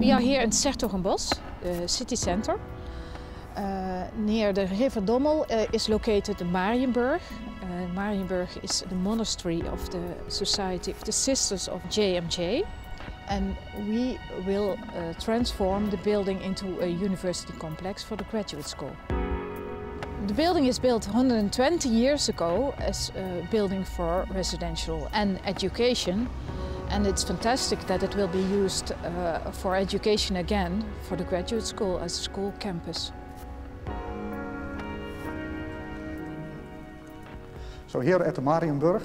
We are here in Sertogenbos, the city center. Uh, near the River Dommel uh, is located Marienburg. Uh, Marienburg is the monastery of the Society of the Sisters of JMJ. And we will uh, transform the building into a university complex for the graduate school. The building is built 120 years ago as a building for residential and education. And it's fantastic that it will be used uh, for education again for the graduate school as a school campus. So here at the Marienburg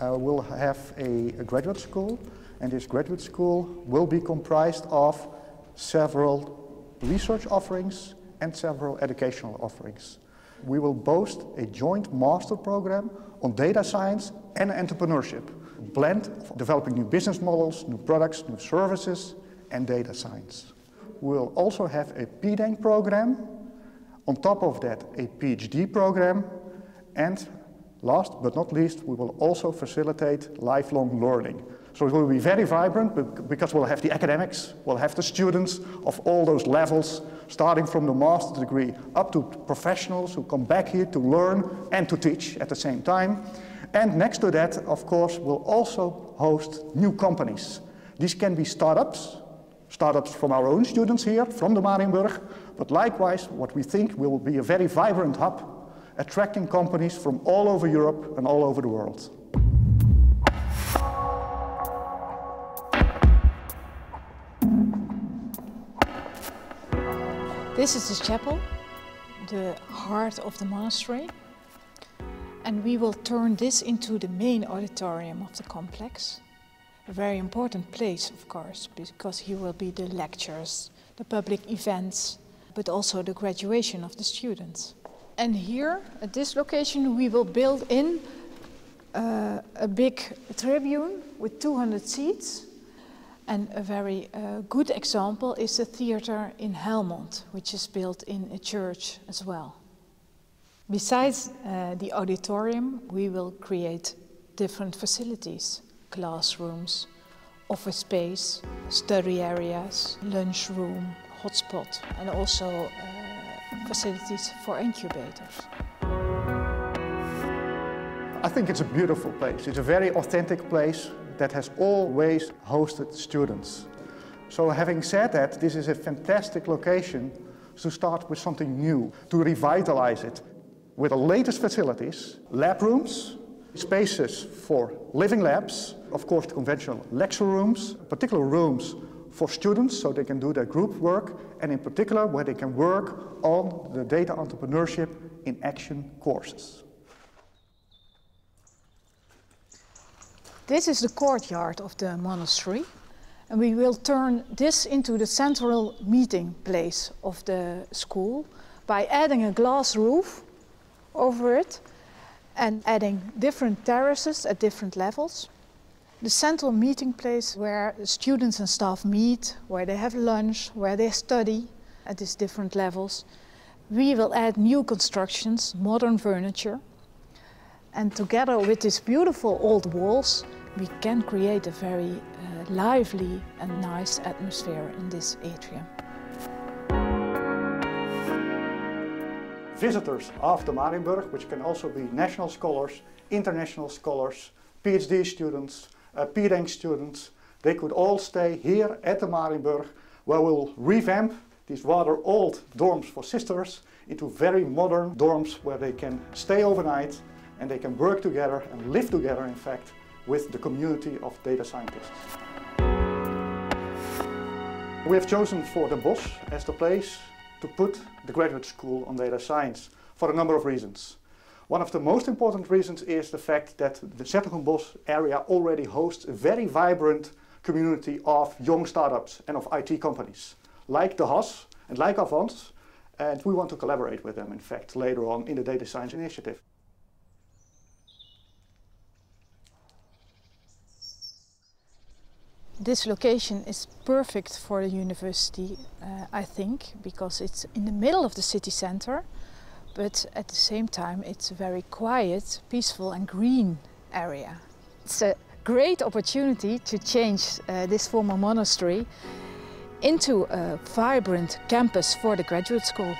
uh, we'll have a, a, graduate school and this graduate school will be comprised of several research offerings and several educational offerings. We will boast a joint master program on data science and entrepreneurship, blend of developing new business models, new products, new services and data science. We'll also have a PDEng program, on top of that a PhD program and Last but not least, we will also facilitate lifelong learning. So it will be very vibrant because we'll have the academics, we'll have the students of all those levels, starting from the master's degree up to professionals who come back here to learn and to teach at the same time. And next to that, of course, we'll also host new companies. These can be startups, startups from our own students here, from the Marienburg, but likewise, what we think will be a very vibrant hub attracting companies from all over Europe and all over the world. This is the chapel, the heart of the monastery. And we will turn this into the main auditorium of the complex. A very important place, of course, because here will be the lectures, the public events, but also the graduation of the students. And here, at this location, we will build in uh, a big tribune with 200 seats. And a very uh, good example is the theater in Helmond, which is built in a church as well. Besides uh, the auditorium, we will create different facilities, classrooms, office space, study areas, lunchroom, hotspot, and also uh, facilities for incubators. I think it's a beautiful place. It's a very authentic place that has always hosted students. So having said that, this is a fantastic location to start with something new, to revitalize it with the latest facilities, lab rooms, spaces for living labs, of course the conventional lecture rooms, particular rooms for students so they can do their group work and in particular where they can work on the data entrepreneurship in action courses. This is the courtyard of the monastery and we will turn this into the central meeting place of the school by adding a glass roof over it and adding different terraces at different levels the central meeting place where students and staff meet, where they have lunch, where they study at these different levels. We will add new constructions, modern furniture, and together with these beautiful old walls, we can create a very uh, lively and nice atmosphere in this atrium. Visitors of the Marienburg, which can also be national scholars, international scholars, PhD students, uh, students, they could all stay here at the Marienburg where we'll revamp these rather old dorms for sisters into very modern dorms where they can stay overnight and they can work together and live together in fact with the community of data scientists. We have chosen for the Bosch as the place to put the graduate school on data science for a number of reasons. One of the most important reasons is the fact that the 's-Hertogenbosch area already hosts a very vibrant community of young startups and of IT companies, like the HAS and like Avans, and we want to collaborate with them, in fact, later on in the Data Science Initiative. This location is perfect for the university, uh, I think, because it's in the middle of the city center but at the same time it's a very quiet, peaceful and green area. It's a great opportunity to change uh, this former monastery into a vibrant campus for the graduate school.